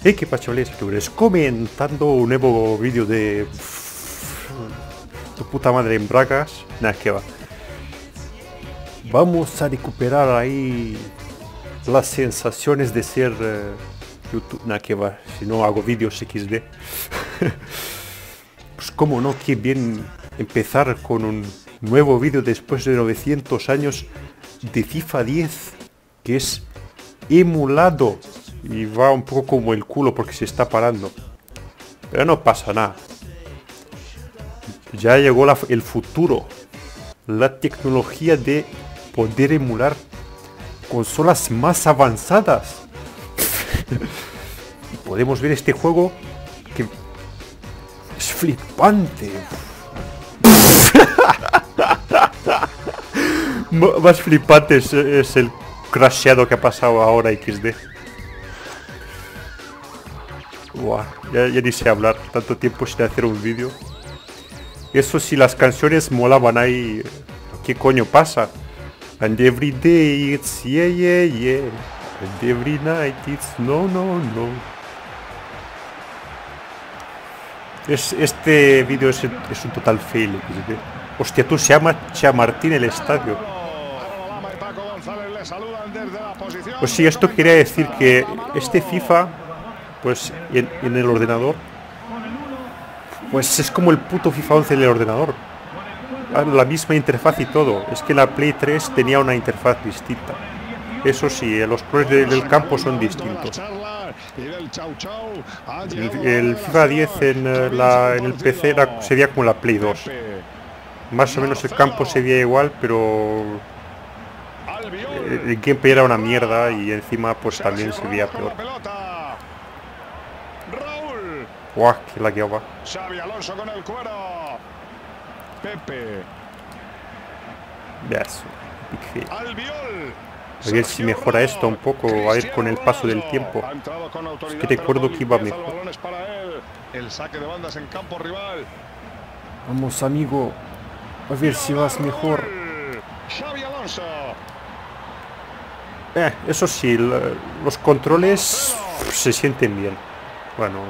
Hey, qué pasa, chavales, comentando un nuevo vídeo de tu puta madre en bragas. Nada, que va. Vamos a recuperar ahí las sensaciones de ser eh, YouTube. Nada, que va. Si no hago vídeos XD. pues como no, qué bien empezar con un nuevo vídeo después de 900 años de FIFA 10 que es emulado y va un poco como el culo porque se está parando. Pero no pasa nada. Ya llegó el futuro. La tecnología de poder emular consolas más avanzadas. Podemos ver este juego que es flipante. más flipante es, es el crasheado que ha pasado ahora XD ya, ya ni sé hablar, tanto tiempo sin hacer un vídeo. Eso si las canciones molaban ahí, ¿qué coño pasa? And every day it's yeah, yeah, yeah. And every night it's no, no, no. Es, este vídeo es, es, un total fail. Hostia, tú se llama Chamartín el estadio. Pues sí, esto quería decir que este FIFA pues en, el ordenador pues es como el puto FIFA 11 en el ordenador ah, la misma interfaz y todo es que la Play 3 tenía una interfaz distinta eso sí, los colores del campo son distintos. El, FIFA 10 en, eh, la, en el PC era, sería como la Play 2. Más o menos el campo se veía igual, pero el gameplay era una mierda y encima pues también se veía peor. ¡Guau! ¡Qué la va! Xavi Alonso con el cuero. Pepe. Yes. A ver si mejora esto un poco, a ver con el paso del tiempo. Es que recuerdo que iba mejor. El saque de bandas en campo rival. Vamos, amigo. A ver si vas mejor. Xavi Alonso. Eh, eso sí, los controles se sienten bien. Bueno,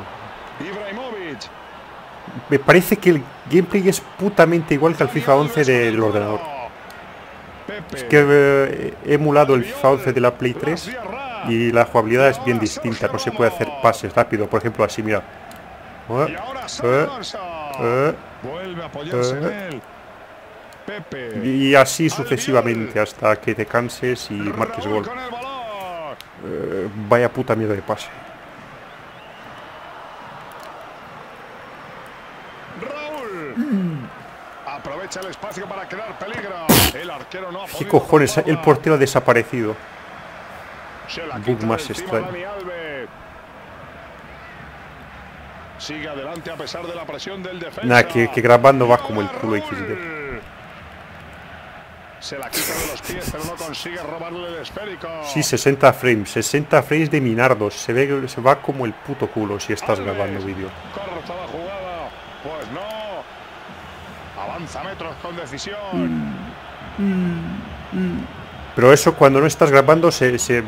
me parece que el gameplay es putamente igual que el FIFA 11 del ordenador. Es que eh, he emulado el FIFA 11 de la Play 3 y la jugabilidad es bien distinta. No se puede hacer pases rápido, por ejemplo, así, mira. Eh, eh, y así sucesivamente hasta que te canses y marques gol. vaya puta miedo de pase. Aprovecha el espacio para crear peligro. El arquero no ha ¿Qué cojones? El portero ha desaparecido. Bug más extraño. Sigue adelante a pesar de la presión del defensa. Nah, que, que grabando va como el culo XD. Se la quita de los pies, pero no consigue robarle el esférico. Sí, 60 frames, 60 frames de Minardos. Se ve se va como el puto culo si estás grabando vídeo. Corta la jugada. Pues no metros con decisión. Pero eso cuando no estás grabando se, se,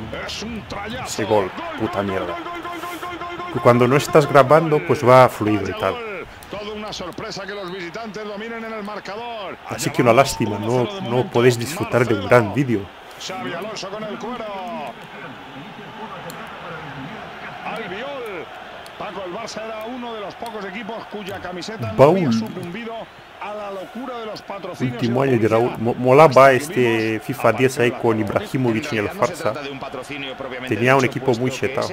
se gol, puta mierda. Cuando no estás grabando pues va fluido y tal. Así que una lástima, no, no podéis disfrutar de un gran vídeo. Paco, el Barça era uno de los pocos equipos cuya camiseta no había sucumbido a la locura de los patrocinios. Último año de Raúl. Molaba este FIFA 10 ahí con Ibrahimovic en el Farsa. Tenía un equipo muy chetado.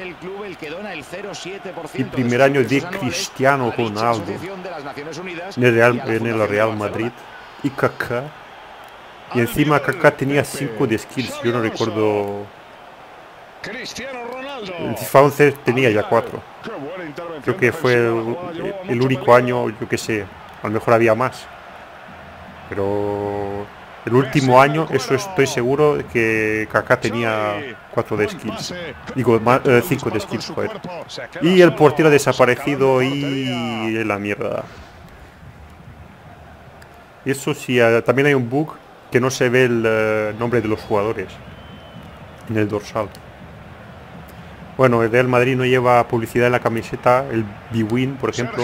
Y primer año de Cristiano Ronaldo en el Real, en el Real Madrid. Y Kaká. Y encima Kaká tenía 5 de skills. Yo no recuerdo el FIFA 11 tenía ya 4. Creo que fue el, único año, yo que sé, a lo mejor había más. Pero el último año, eso estoy seguro que Kaká tenía 4 de skills. Digo, 5 eh, de skills, joder. Y el portero desaparecido y la mierda. Eso sí, también hay un bug que no se ve el eh, nombre de los jugadores en el dorsal. Bueno, el Real Madrid no lleva publicidad en la camiseta, el B-Win, por ejemplo,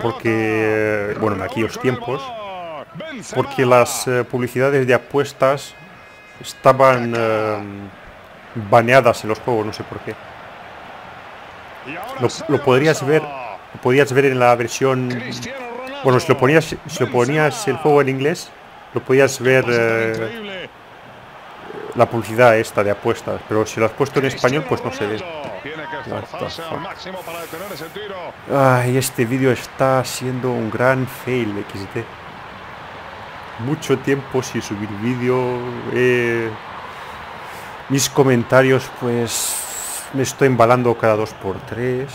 porque, bueno, en aquellos tiempos, porque las eh, publicidades de apuestas estaban eh, baneadas en los juegos, no sé por qué. Lo, podrías ver, lo podías ver en la versión, bueno, si lo ponías, si lo ponías el juego en inglés, lo podías ver eh, la publicidad esta de apuestas, pero si lo has puesto en español, pues no se ve. Ay, este vídeo está siendo un gran fail XD. Mucho tiempo sin subir vídeo. Eh, mis comentarios, pues me estoy embalando cada dos por tres.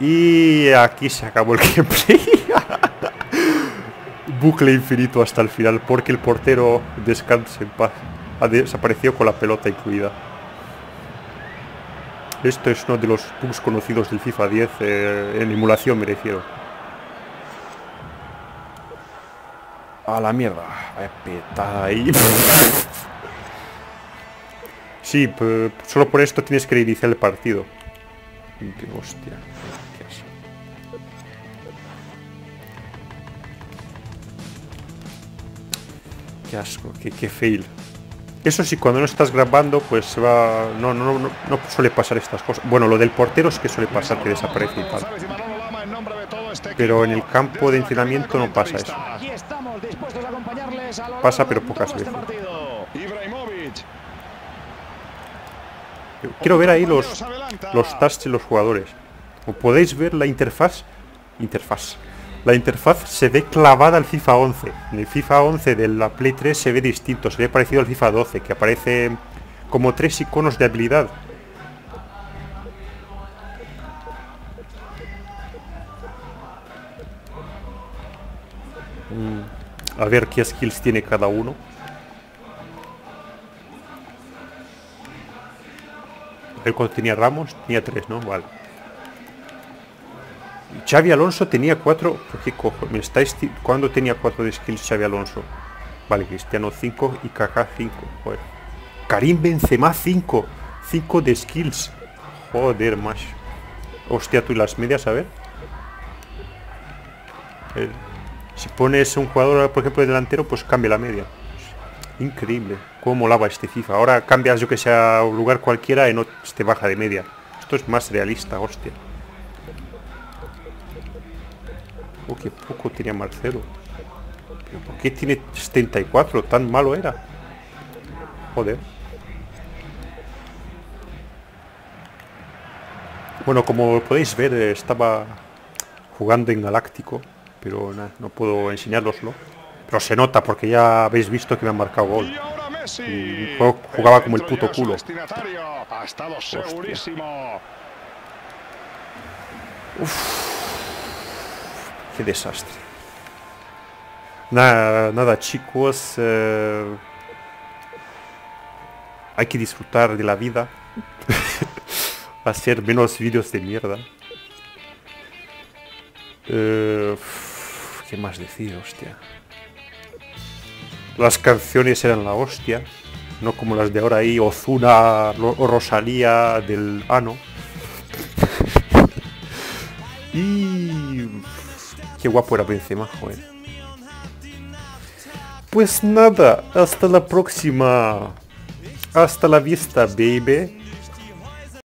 Y aquí se acabó el gameplay. Bucle infinito hasta el final porque el portero descanse en paz. Ha desaparecido con la pelota incluida. Esto es uno de los bugs conocidos del FIFA 10 eh, en emulación me refiero. A la mierda. Vaya ahí. sí, solo por esto tienes que reiniciar el partido. hostia. Qué asco, qué, fail. Eso sí, cuando no estás grabando, pues se va... No, no, no, no suele pasar estas cosas. Bueno, lo del portero es que suele pasar que desaparece y tal. Pero en el campo de entrenamiento no pasa eso. Pasa, pero pocas veces. Quiero ver ahí los, los tasks de los jugadores. Como podéis ver la interfaz... Interfaz la interfaz se ve clavada al FIFA 11. En el FIFA 11 de la Play 3 se ve distinto, se ve parecido al FIFA 12, que aparece como tres iconos de habilidad. Mm, a ver qué skills tiene cada uno. A ver cuánto tenía Ramos. Tenía tres, ¿no? Vale. Xavi Alonso tenía cuatro... ¿Qué cojo? ¿Me estáis ¿Cuándo tenía cuatro de skills Xavi Alonso? Vale, Cristiano 5 y Kaká 5. Joder. Karim Benzema 5. 5 de skills. Joder, más. Hostia, tú y las medias, a ver. Si pones un jugador, por ejemplo, de delantero, pues cambia la media. Increíble. Cómo molaba este FIFA. Ahora cambias, yo que sea, un lugar cualquiera y no te baja de media. Esto es más realista, hostia. Qué poco tenía Marcelo. ¿Pero por qué tiene 74? ¿Tan malo era? Joder. Bueno, como podéis ver, estaba jugando en Galáctico, pero no puedo enseñároslo. Pero se nota porque ya habéis visto que me han marcado gol. Y jugaba como el puto culo. Uf. Qué desastre. Nada, nada chicos. Eh, hay que disfrutar de la vida. Hacer menos vídeos de mierda. Eh, ¿Qué más decir, hostia? Las canciones eran la hostia. No como las de ahora ahí, Ozuna o Rosalía del Ano. y Qué guapo era Benzema, joder. Pues nada, hasta la próxima. Hasta la vista, baby.